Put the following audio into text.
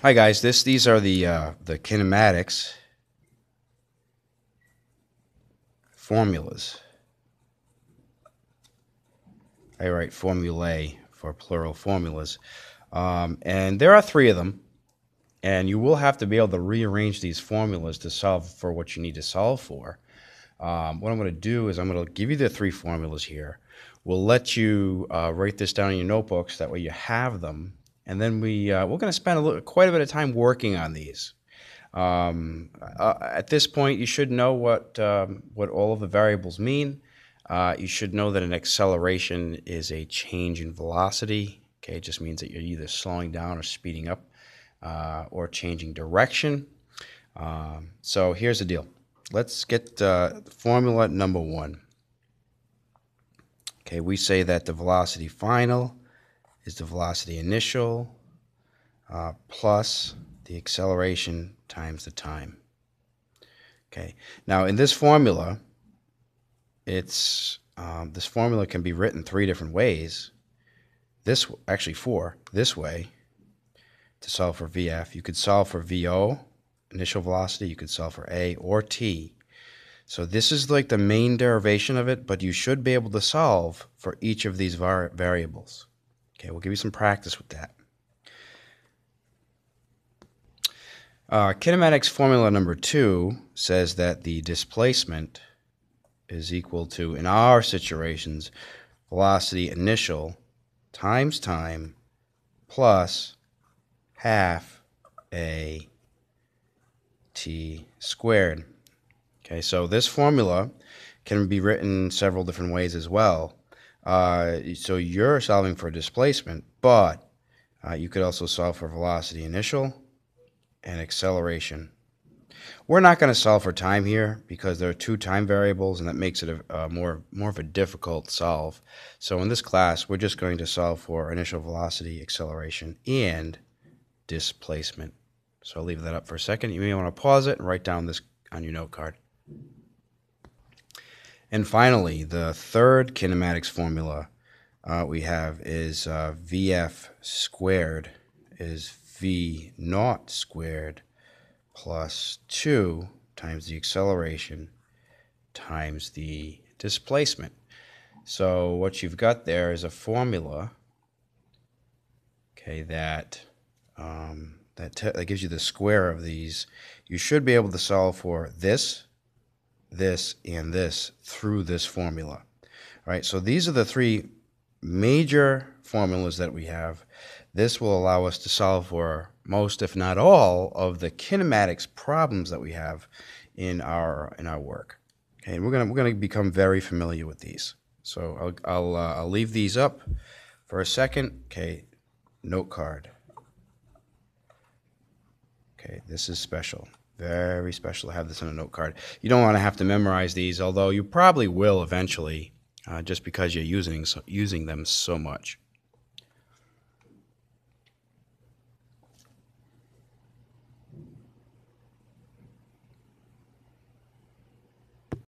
Hi guys, this these are the uh, the kinematics formulas. I write formulae for plural formulas, um, and there are three of them. And you will have to be able to rearrange these formulas to solve for what you need to solve for. Um, what I'm going to do is I'm going to give you the three formulas here. We'll let you uh, write this down in your notebooks. That way you have them and then we uh, we're going to spend a little, quite a bit of time working on these. Um, uh, at this point, you should know what um, what all of the variables mean. Uh, you should know that an acceleration is a change in velocity. Okay, it just means that you're either slowing down or speeding up, uh, or changing direction. Um, so here's the deal. Let's get uh, formula number one. Okay, we say that the velocity final is the velocity initial uh, plus the acceleration times the time. Okay, now in this formula, it's um, this formula can be written three different ways. This actually four. This way to solve for VF, you could solve for VO, initial velocity. You could solve for A or T. So this is like the main derivation of it, but you should be able to solve for each of these var variables. Okay, we'll give you some practice with that. Uh, kinematics formula number two says that the displacement is equal to, in our situations, velocity initial times time plus half a t squared. Okay, so this formula can be written several different ways as well. Uh, so you're solving for displacement, but uh, you could also solve for velocity initial and acceleration. We're not going to solve for time here because there are two time variables and that makes it a, a, more, more of a difficult solve. So in this class, we're just going to solve for initial velocity, acceleration, and displacement. So I'll leave that up for a second. You may want to pause it and write down this on your note card. And finally, the third kinematics formula uh, we have is uh, Vf squared is V naught squared plus 2 times the acceleration times the displacement. So what you've got there is a formula, okay, that um, that, that gives you the square of these. You should be able to solve for this this, and this through this formula. All right, so these are the three major formulas that we have. This will allow us to solve for most, if not all, of the kinematics problems that we have in our in our work. Okay, and we're gonna we're gonna become very familiar with these. So I'll I'll, uh, I'll leave these up for a second. Okay, note card. Okay, this is special. Very special to have this on a note card. You don't want to have to memorize these, although you probably will eventually, uh, just because you're using so, using them so much.